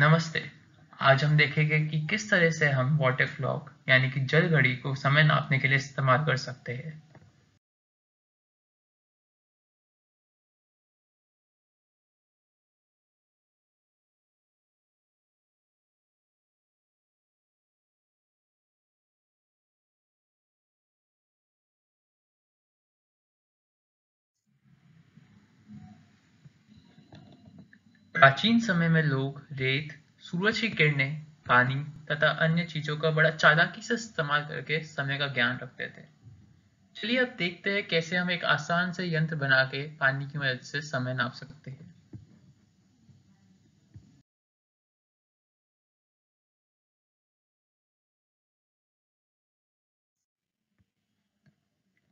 नमस्ते। आज हम देखेंगे कि किस तरह से हम वाटर क्लॉक यानी कि जल घड़ी को समय नापने के लिए इस्तेमाल कर सकते हैं। प्राचीन समय में लोग रेत सूरज की किरणें, पानी तथा अन्य चीज़ों का बड़ा चालाकी से इस्तेमाल करके समय का ज्ञान रखते थे। चलिए अब देखते हैं कैसे हम एक आसान से यंत्र बना के पानी की मदद से समय नाप सकते हैं।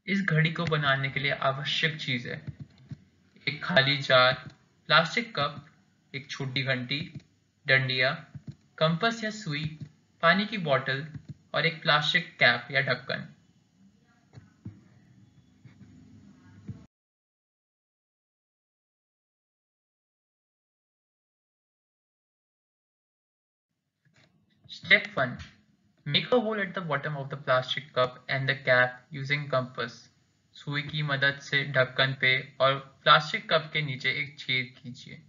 इस घड़ी को बनाने के लिए आवश्यक चीज़ है। एक खाली जार, प्लास्टिक कप, एक छोटी घंटी डंडिया, कंपस या सुई, पानी की बोतल और एक प्लास्टिक कैप या ढक्कन Step 1. Make a hole at the bottom of the plastic cup and the cap using compass. सुई की मदद से ढक्कन पे और प्लास्टिक कप के नीचे एक छेद कीजिए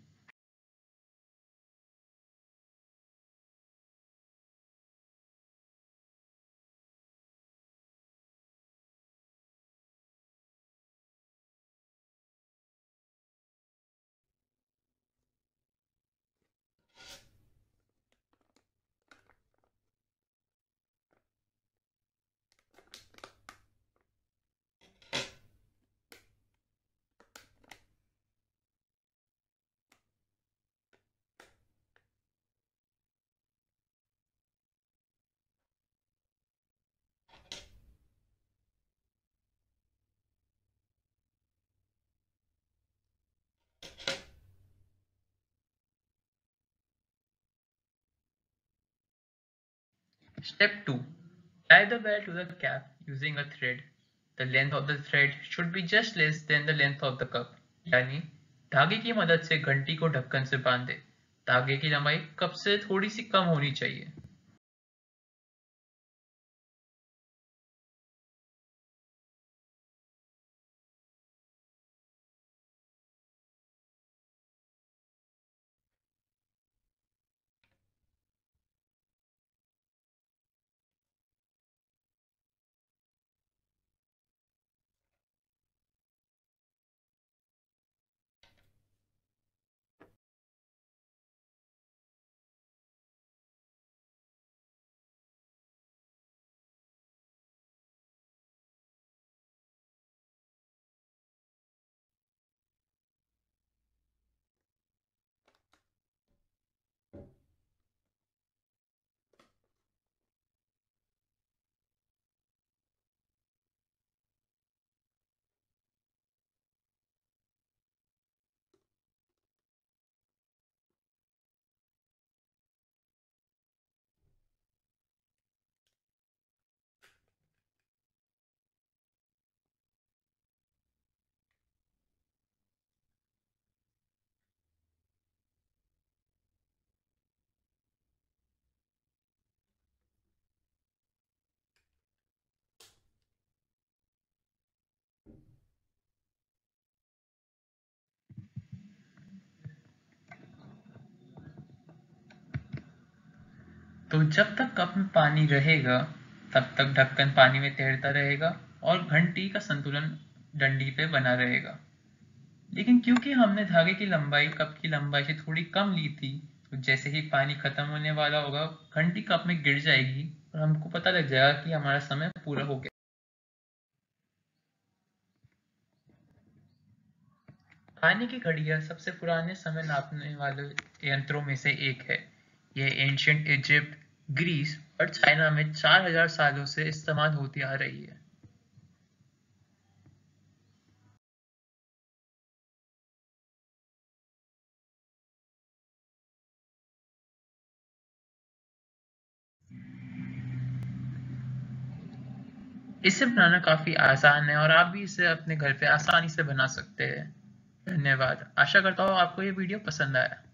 Step 2. Tie the bell to the cap using a thread. The length of the thread should be just less than the length of the cup. यानी धागे की मदद से घंटी को ढक्कन से बाँध दे धागे की लंबाई कप से थोड़ी सी कम होनी चाहिए तो जब तक कप में पानी रहेगा, तब तक ढक्कन पानी में तैरता रहेगा और घंटी का संतुलन डंडी पे बना रहेगा। लेकिन क्योंकि हमने धागे की लंबाई, कप की लंबाई से थोड़ी कम ली थी तो जैसे ही पानी खत्म होने वाला होगा, घंटी कप में गिर जाएगी और हमको पता लग जाएगा कि हमारा समय पूरा हो गया। पानी की घड़ियाँ सबसे पुराने समय नापने वाले यंत्रों में से एक है। यह एंशियंट इजिप्ट ग्रीस और चाइना में 4000 सालों से इस्तेमाल होती आ रही है। इसे बनाना काफ़ी आसान है और आप भी इसे अपने घर पे आसानी से बना सकते हैं। धन्यवाद। आशा करता हूँ आपको ये वीडियो पसंद आया।